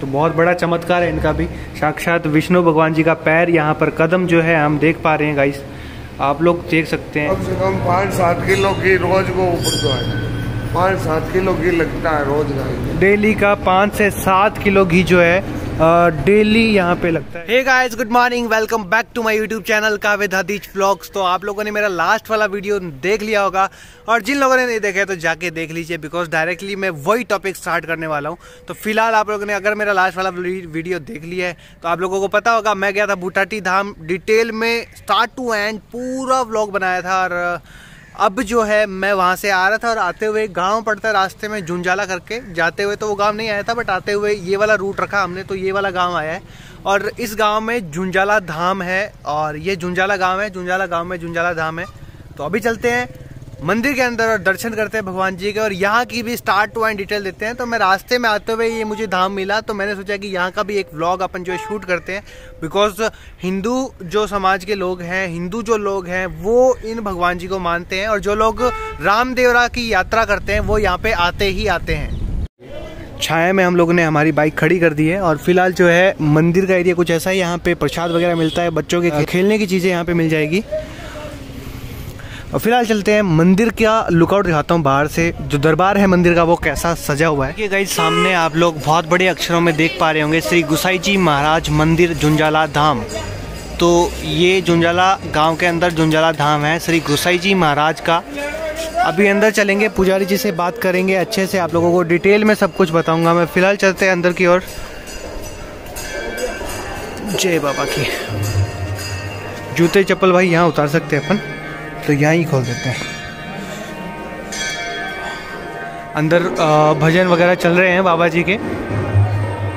तो बहुत बड़ा चमत्कार है इनका भी। साक्षात विष्णु भगवान जी का पैर यहाँ पर कदम जो है हम देख पा रहे हैं गाइस आप लोग देख सकते हैं। कम से कम पाँच सात किलो की रोज को ऊपर तो है। पाँच सात किलो घी लगता है रोज का। डेली का पाँच से सात किलो घी जो है डेली यहाँ पे लगता है। Guys good morning welcome back to my YouTube channel का विद हदीज व्लॉग्स तो आप लोगों ने मेरा लास्ट वाला वीडियो देख लिया होगा। और जिन लोगों ने नहीं देखा है तो जाके देख लीजिए बिकॉज़ डायरेक्टली मैं वही टॉपिक स्टार्ट करने वाला हूँ। तो फ़िलहाल आप लोगों ने अगर मेरा लास्ट वाला वीडियो देख लिया है तो आप लोगों को पता होगा, मैं गया था भूटाटी धाम। डिटेल में स्टार्ट टू एंड पूरा ब्लॉग बनाया था, और अब जो है, मैं वहाँ से आ रहा था और आते हुए गाँव पड़ता रास्ते में झुंझाला करके, जाते हुए तो वो गाँव नहीं आया था बट आते हुए ये वाला रूट रखा हमने तो ये वाला गाँव आया है। और इस गाँव में झुंझाला धाम है, और ये झुंझाला गाँव है, झुंझाला गाँव में झुंझाला धाम है। तो अभी चलते हैं। मंदिर के अंदर और दर्शन करते हैं भगवान जी के और यहाँ की भी स्टार्ट टू एंड डिटेल देते हैं। तो मैं रास्ते में आते हुए ये मुझे धाम मिला तो मैंने सोचा कि यहाँ का भी एक व्लॉग अपन जो है शूट करते हैं। बिकॉज़ हिंदू जो समाज के लोग हैं हिंदू जो लोग हैं वो इन भगवान जी को मानते हैं और जो लोग रामदेवरा की यात्रा करते हैं वो यहाँ पे आते ही आते हैं। छाया में हम लोगों ने हमारी बाइक खड़ी कर दी है और फ़िलहाल जो है मंदिर का एरिया कुछ ऐसा है यहाँ पे प्रसाद वगैरह मिलता है बच्चों के खेलने की चीज़ें यहाँ पे मिल जाएगी। और फ़िलहाल चलते हैं मंदिर का लुकआउट दिखाता हूँ बाहर से। जो दरबार है मंदिर का वो कैसा सजा हुआ है। ये सामने आप लोग बहुत बड़े अक्षरों में देख पा रहे होंगे, श्री गुसाई जी महाराज मंदिर झुंझाला धाम। तो ये झुंझाला गाँव के अंदर झुंझाला धाम है, श्री गुसाई जी महाराज का। अभी अंदर चलेंगे, पुजारी जी से बात करेंगे अच्छे से, आप लोगों को डिटेल में सब कुछ बताऊँगा मैं। फ़िलहाल चलते हैं अंदर की ओर। जय बाबा की। जूते चप्पल भाई यहाँ उतार सकते हैं अपन। तो यहाँ ही खोल देते हैं। अंदर भजन वगैरह चल रहे हैं बाबा जी के।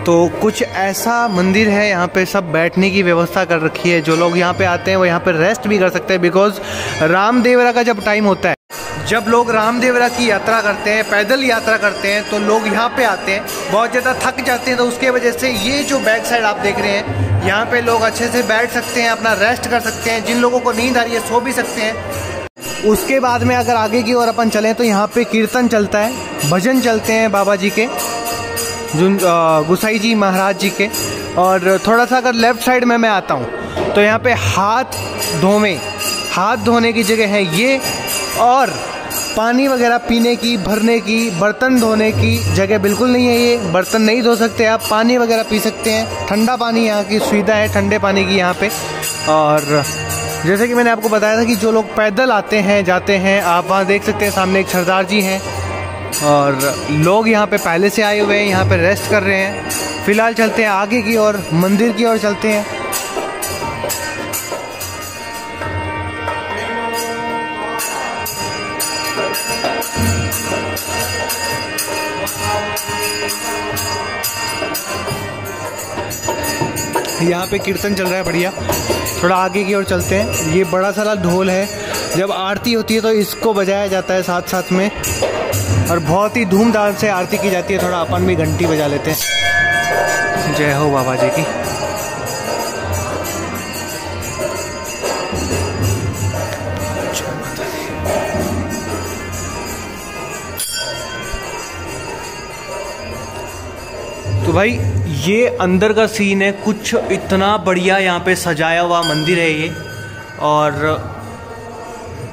तो कुछ ऐसा मंदिर है यहाँ पे सब बैठने की व्यवस्था कर रखी है। जो लोग यहाँ पे आते हैं वो यहाँ पे रेस्ट भी कर सकते हैं बिकॉज़ रामदेवरा का जब टाइम होता है जब लोग रामदेवरा की यात्रा करते हैं, पैदल यात्रा करते हैं तो लोग यहाँ पे आते हैं। बहुत ज़्यादा थक जाते हैं तो उसके वजह से ये जो बैक साइड आप देख रहे हैं, यहाँ पे लोग अच्छे से बैठ सकते हैं, अपना रेस्ट कर सकते हैं। जिन लोगों को नींद आ रही है, सो भी सकते हैं। उसके बाद में अगर आगे की ओर अपन चलें तो यहाँ पे कीर्तन चलता है, भजन चलते हैं बाबा जी के, जुन गुसाई जी महाराज जी के। और थोड़ा सा अगर लेफ़्ट साइड में मैं आता हूँ तो यहाँ पे हाथ धोवे। हाथ धोने की जगह है ये, और पानी वगैरह पीने की, भरने की, बर्तन धोने की जगह बिल्कुल नहीं है ये। बर्तन नहीं धो सकते आप, पानी वगैरह पी सकते हैं। ठंडा पानी यहाँ की सुविधा है, ठंडे पानी की यहाँ पे। और जैसे कि मैंने आपको बताया था कि जो लोग पैदल आते हैं, जाते हैं, आप वहाँ देख सकते हैं, सामने एक सरदार जी हैं। और लोग यहाँ पे पहले से आए हुए हैं, यहाँ पे रेस्ट कर रहे हैं। फ़िलहाल चलते हैं आगे की ओर, मंदिर की ओर चलते हैं। यहाँ पे कीर्तन चल रहा है बढ़िया। थोड़ा आगे की ओर चलते हैं। ये बड़ा सारा ढोल है। जब आरती होती है तो इसको बजाया जाता है साथ साथ में। और बहुत ही धूमधाम से आरती की जाती है। थोड़ा अपन भी घंटी बजा लेते हैं। जय हो बाबा जी की। तो भाई ये अंदर का सीन है, कुछ इतना बढ़िया यहाँ पे सजाया हुआ मंदिर है ये। और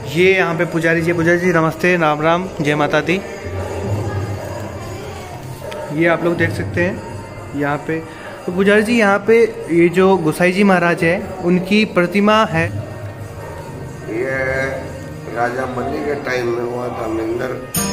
ये यहाँ पे पुजारी जी पुजारी जी, नमस्ते, राम राम, जय माता दी। ये आप लोग देख सकते हैं, यहाँ पे। तो पुजारी जी, यहाँ पे ये जो गोसाई जी महाराज है, उनकी प्रतिमा है। ये राजा मल्ली के टाइम में हुआ था मंदिर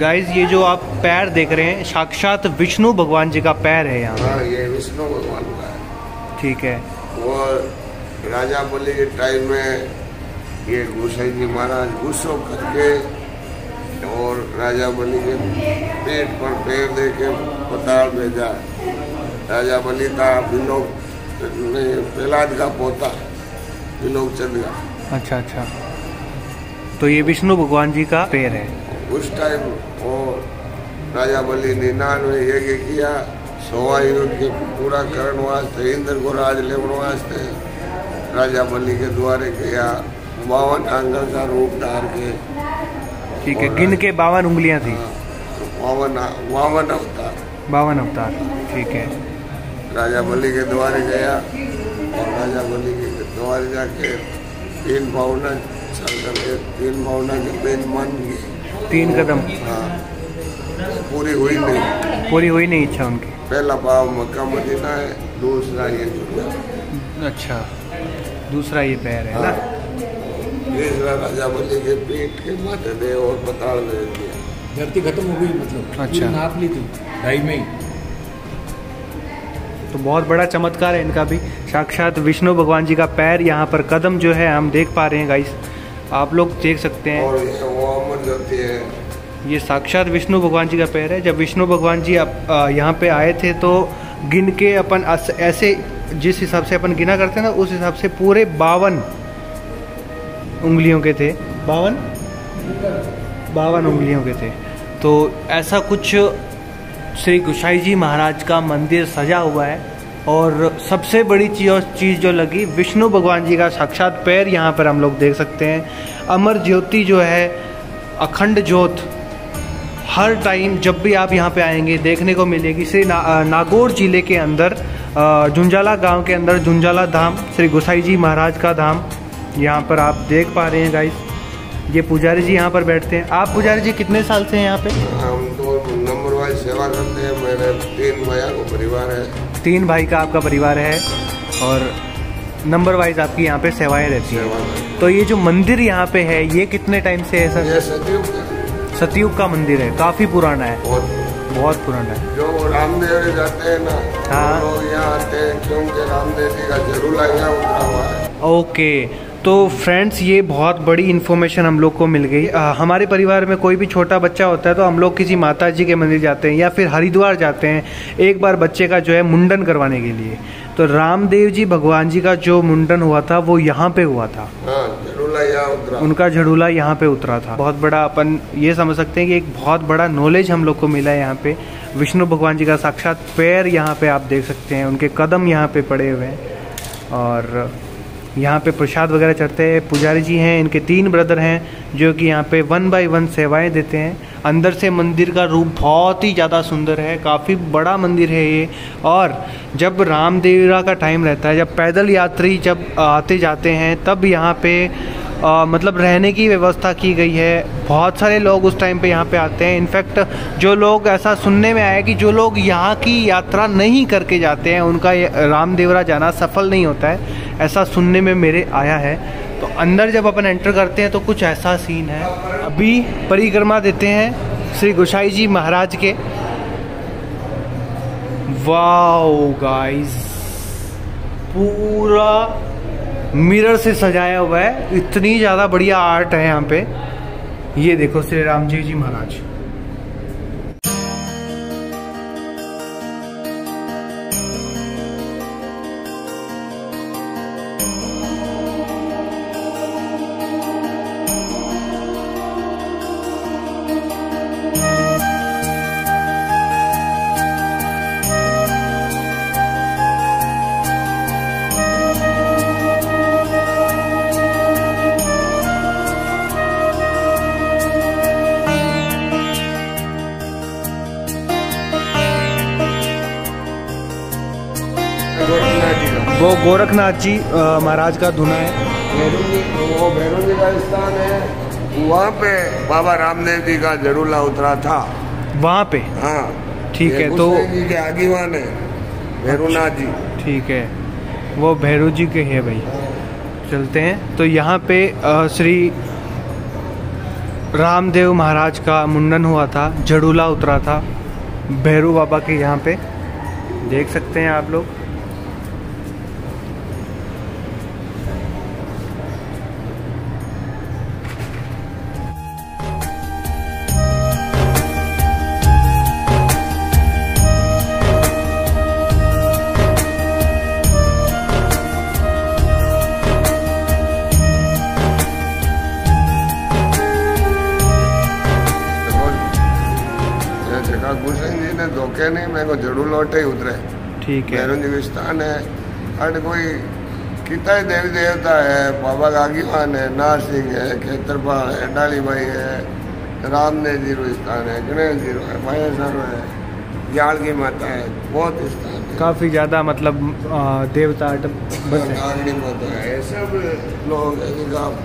गाइज़ ये जो आप पैर देख रहे हैं साक्षात विष्णु भगवान जी का पैर है यहाँ। हाँ ये विष्णु भगवान का है। ठीक है। वो राजा बलि के टाइम में ये गोसाई जी महाराज गुस्सो करके और राजा बलि के पेट पर पैर दे के पताल भेजा राजा बलि था विलोक प्रहलाद का पोता। चल गया। अच्छा अच्छा। तो ये विष्णु भगवान जी का पैर है। उस टाइम वो राजा बलि निन्यानवे यज्ञ किया सोवा युद्ध के पूरा करण वास्ते इंद्र को राज लेवन वास्ते राजा बलि के द्वारे गया बावन आंगल का रूप धार के। ठीक है गिन के बावन उंगलियाँ थी। बावन बावन अवतार। बावन अवतार ठीक है। राजा बलि के द्वारे गया और राजा बलि के द्वारे जाके तीन भावना चल करके तीन भावना के पेन मान गए। तीन कदम। हाँ। पूरी हुई नहीं। पूरी हुई नहीं इच्छा उनकी। पहला भाव मक्का मदीना है दूसरा ये अच्छा दूसरा ये पैर है ना? तीसरा राजा बलि के पीठ के माथे दे और पताड़ दे दिया। धरती खत्म हो गई मतलब। अच्छा। नाप ली थी ढाई में ही। तो बहुत बड़ा चमत्कार है इनका भी। साक्षात विष्णु भगवान जी का पैर यहाँ पर कदम जो है हम देख पा रहे हैं गाइस आप लोग देख सकते हैं। है। ये साक्षात विष्णु भगवान जी का पैर है। जब विष्णु भगवान जी अप- आ, यहाँ पे आए थे तो गिन के अपन ऐसे जिस हिसाब से अपन गिना करते हैं ना उस हिसाब से पूरे बावन उंगलियों के थे। बावन? बावन उंगलियों के थे। तो ऐसा कुछ श्री गुसाई जी महाराज का मंदिर सजा हुआ है। और सबसे बड़ी चीज़ चीज़ जो लगी विष्णु भगवान जी का साक्षात पैर यहाँ पर हम लोग देख सकते हैं। अमर ज्योति जो है अखंड ज्योत हर टाइम जब भी आप यहाँ पे आएँगे देखने को मिलेगी। श्री ना, नागौर ज़िले के अंदर झुंझाला गाँव के अंदर झुंझाला धाम श्री गोसाई जी महाराज का धाम यहाँ पर आप देख पा रहे हैं गाइस ये पुजारी जी यहाँ पर बैठते हैं। आप पुजारी जी कितने साल से हैं यहाँ पे? हम तो नंबर वाइज सेवा करते हैं। मेरे तीन भैया को परिवार है। तीन भाई का आपका परिवार है और नंबर वाइज आपकी यहाँ पे सेवाएँ रहती है। तो ये जो मंदिर यहाँ पे है ये कितने टाइम से है सर? सतयुग का। सतयुग का मंदिर है। काफ़ी पुराना है। बहुत। बहुत पुराना है। जो रामदेव जाते हैं ना हाँ। यहाँ आते हैं क्योंकि रामदेव जी का ज़रूर आया उतरा हुआ है। ओके। तो फ्रेंड्स ये बहुत बड़ी इन्फॉर्मेशन हम लोग को मिल गई। हमारे परिवार में कोई भी छोटा बच्चा होता है तो हम लोग किसी माता जी के मंदिर जाते हैं या फिर हरिद्वार जाते हैं एक बार बच्चे का जो है मुंडन करवाने के लिए। तो रामदेव जी भगवान जी का जो मुंडन हुआ था वो यहाँ पे हुआ था। हाँ उनका झड़ूला यहाँ पे उतरा था। बहुत बड़ा अपन ये समझ सकते हैं कि एक बहुत बड़ा नॉलेज हम लोग को मिला है यहाँ पे। विष्णु भगवान जी का साक्षात पैर यहाँ पे आप देख सकते हैं उनके कदम यहाँ पे पड़े हुए हैं। और यहाँ पे प्रसाद वगैरह चढ़ते हैं। पुजारी जी हैं, इनके तीन ब्रदर हैं, जो कि यहाँ पे वन बाय वन सेवाएँ देते हैं। अंदर से मंदिर का रूप बहुत ही ज़्यादा सुंदर है, काफ़ी बड़ा मंदिर है ये। और जब रामदेवरा का टाइम रहता है, जब पैदल यात्री जब आते जाते हैं, तब यहाँ पे अ, मतलब रहने की व्यवस्था की गई है। बहुत सारे लोग उस टाइम पे यहाँ पे आते हैं। इनफैक्ट जो लोग ऐसा सुनने में आया कि जो लोग यहाँ की यात्रा नहीं करके जाते हैं उनका रामदेवरा जाना सफल नहीं होता है ऐसा सुनने में मेरे आया है। तो अंदर जब अपन एंटर करते हैं तो कुछ ऐसा सीन है। अभी परिक्रमा देते हैं श्री गोसाई जी महाराज के। वाओ गाइस पूरा मिरर से सजाया हुआ है। इतनी ज़्यादा बढ़िया आर्ट है यहाँ पे। ये देखो श्री राम जी जी महाराज। वो गोरखनाथ जी महाराज का धुना है। वो भैरव जी का स्थान है। वहाँ पे बाबा रामदेव जी का जरूला उतरा था। वहाँ पे? हाँ। ठीक है, तो- जी के आगीवान है भैरवनाथ जी ठीक है। वो भैरव जी के हैं भाई। चलते हैं। तो यहाँ पे श्री रामदेव महाराज का मुंडन हुआ था जड़ूला उतरा था भैरू बाबा के यहाँ पे। देख सकते हैं आप लोग। मेरे को जड़ू लौटे उतरे। ठीक है। जी स्थान है। अट कोई कितना ही देवी देवता है बाबा गागीवान है नार सिंह है खेतरपाल है डाली भाई है रामदेव जी रो स्थान है गणेश जी है मायासर है जाल की माता है बहुत स्थान है। काफ़ी ज़्यादा मतलब आ, देवता अट बस है। सब लोग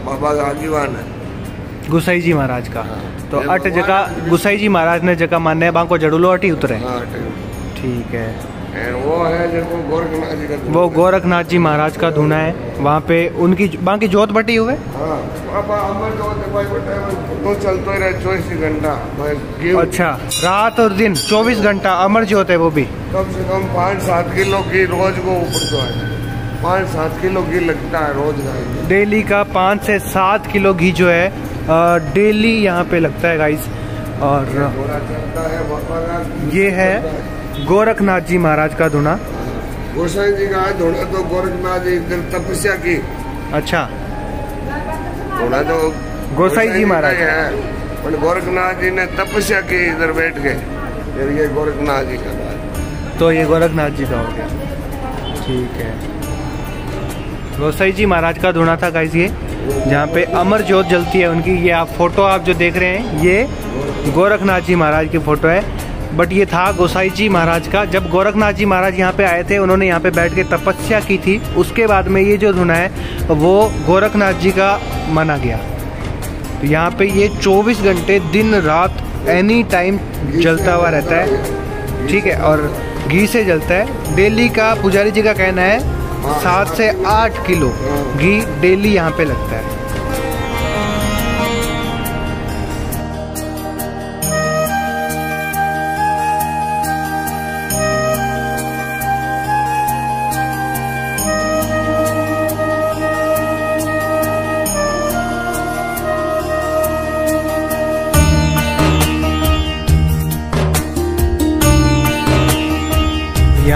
बाबा गागीवान है। गुसाई जी महाराज का। हाँ। तो अट जगह गुसाई जी महाराज ने जगह मान्य बांको जड़ूलो अटी उतरे। हाँ ठीक ठीक है। वो है जिनको गोरखनाथ जी का वो गोरखनाथ जी महाराज का धुना है। वहाँ पे उनकी बाकी जोत बटी हुए? हाँ बेटा तो चलते ही रहे चौबीस घंटा। अच्छा रात और दिन 24 घंटा अमर ज्योत है वो भी। कम से कम पाँच सात किलो की रोज को ऊपर तो है। पाँच सात किलो घी लगता है रोज का। डेली का पाँच से सात किलो घी जो है डेली यहाँ पे लगता है गाइस और ये है गोरखनाथ जी महाराज का धुना। गोसाई जी का धुना तो गोरखनाथ जी इधर तपस्या की। अच्छा। धोना तो गोसाई जी महाराज। है गोरखनाथ जी ने तपस्या की इधर बैठ के। फिर ये गोरखनाथ जी का तो ये गोरखनाथ जी का हो गया। ठीक है। गोसाई जी महाराज का धुना था गाइस ये। जहाँ पे अमर ज्योत जलती है उनकी। ये आप फ़ोटो आप जो देख रहे हैं, ये गोरखनाथ जी महाराज की फ़ोटो है। बट ये था गोसाई जी महाराज का। जब गोरखनाथ जी महाराज यहाँ पे आए थे, उन्होंने यहाँ पे बैठ के तपस्या की थी। उसके बाद में ये जो धुना है, वो गोरखनाथ जी का माना गया। तो यहाँ पे ये 24 घंटे दिन रात एनी टाइम जलता हुआ रहता है। ठीक है, और घी से जलता है। डेली का पुजारी जी का कहना है सात से आठ किलो घी डेली यहाँ पे लगता है।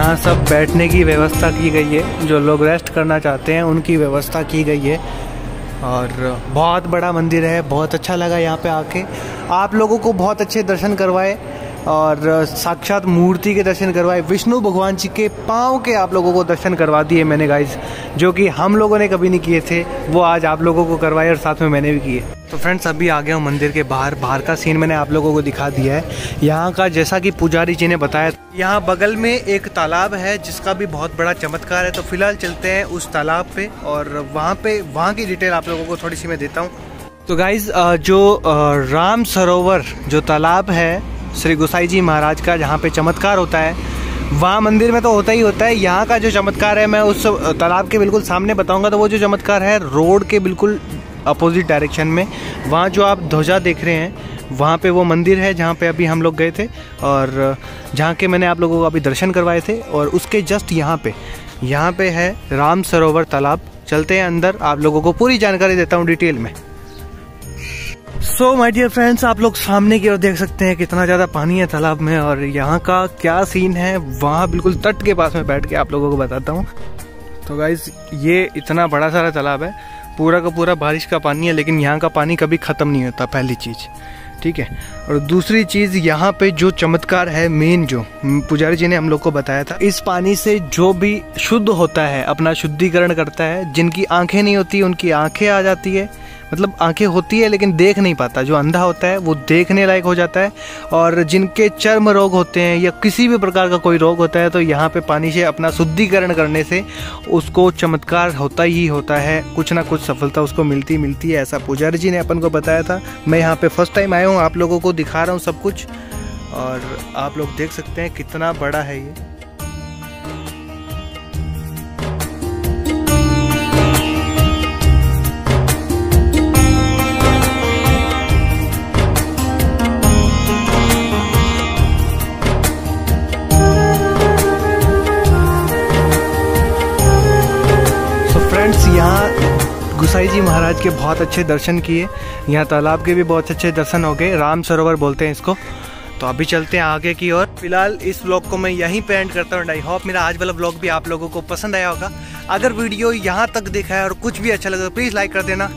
यहाँ सब बैठने की व्यवस्था की गई है। जो लोग रेस्ट करना चाहते हैं, उनकी व्यवस्था की गई है। और बहुत बड़ा मंदिर है, बहुत अच्छा लगा यहाँ पे आके। आप लोगों को बहुत अच्छे दर्शन करवाए। और साक्षात मूर्ति के दर्शन करवाए। विष्णु भगवान जी के पाँव के आप लोगों को दर्शन करवा दिए मैंने गाइस जो कि हम लोगों ने कभी नहीं किए थे, वो आज आप लोगों को करवाए और साथ में मैंने भी किए। तो फ्रेंड्स अभी आ गया हूँ मंदिर के बाहर। बाहर का सीन मैंने आप लोगों को दिखा दिया है। यहाँ का जैसा कि पुजारी जी ने बताया, यहाँ बगल में एक तालाब है, जिसका भी बहुत बड़ा चमत्कार है। तो फ़िलहाल चलते हैं उस तालाब पे और वहाँ पे, वहाँ की डिटेल आप लोगों को थोड़ी सी मैं देता हूँ। तो गाइज़ जो राम सरोवर, जो तालाब है श्री गोसाई जी महाराज का, जहाँ पे चमत्कार होता है। वहाँ मंदिर में तो होता ही होता है। यहाँ का जो चमत्कार है, मैं उस तालाब के बिल्कुल सामने बताऊँगा तो वो जो चमत्कार है, रोड के बिल्कुल अपोजिट डायरेक्शन में। वहाँ जो आप ध्वजा देख रहे हैं, वहाँ पे वो मंदिर है, जहाँ पे अभी हम लोग गए थे। और जहाँ के मैंने आप लोगों को अभी दर्शन करवाए थे, और उसके जस्ट यहाँ पे यहाँ पे है राम सरोवर तालाब। चलते हैं अंदर, आप लोगों को पूरी जानकारी देता हूँ डिटेल में। सो माय डियर फ्रेंड्स आप लोग सामने की ओर देख सकते हैं कितना ज़्यादा पानी है तालाब में और यहाँ का क्या सीन है? वहाँ बिल्कुल तट के पास में बैठ के आप लोगों को बताता हूँ। तो गाइज़ ये इतना बड़ा सारा तालाब है। पूरा का पूरा बारिश का पानी है, लेकिन यहाँ का पानी कभी ख़त्म नहीं होता, पहली चीज़। ठीक है? और दूसरी चीज़, यहाँ पे जो चमत्कार है मेन जो पुजारी जी ने हम लोग को बताया था, इस पानी से जो भी शुद्ध होता है, अपना शुद्धिकरण करता है, जिनकी आँखें नहीं होती, उनकी आँखें आ जाती है। मतलब आँखें होती है लेकिन देख नहीं पाता। जो अंधा होता है, वो देखने लायक हो जाता है। और जिनके चर्म रोग होते हैं या किसी भी प्रकार का कोई रोग होता है तो यहाँ पे पानी से अपना शुद्धिकरण करने से उसको चमत्कार होता ही होता है। कुछ ना कुछ सफलता उसको मिलती मिलती है, ऐसा पुजारी जी ने अपन को बताया था। मैं यहाँ पर फ़र्स्ट टाइम आया हूँ, आप लोगों को दिखा रहा हूँ सब कुछ। और आप लोग देख सकते हैं कितना बड़ा है ये। यहाँ गुसाई जी महाराज के बहुत अच्छे दर्शन किए। यहाँ तालाब के भी बहुत अच्छे दर्शन हो गए। राम सरोवर बोलते हैं इसको। तो अभी चलते हैं आगे की ओर। फ़िलहाल इस ब्लॉग को मैं यहीं पे एंड करता हूँ आई होप मेरा आज वाला ब्लॉग भी आप लोगों को पसंद आया होगा। अगर वीडियो यहाँ तक देखा है और कुछ भी अच्छा लगा तो प्लीज़ लाइक कर देना।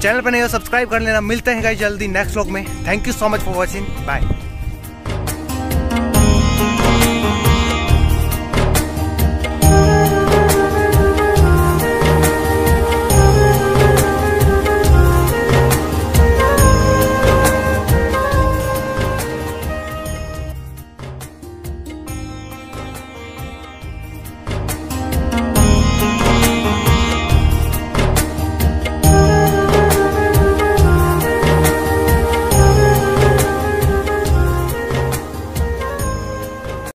चैनल पर नहीं हो सब्सक्राइब कर लेना। मिलते हैं गाइस जल्दी नेक्स्ट ब्लॉग में। Thank you so much for watching bye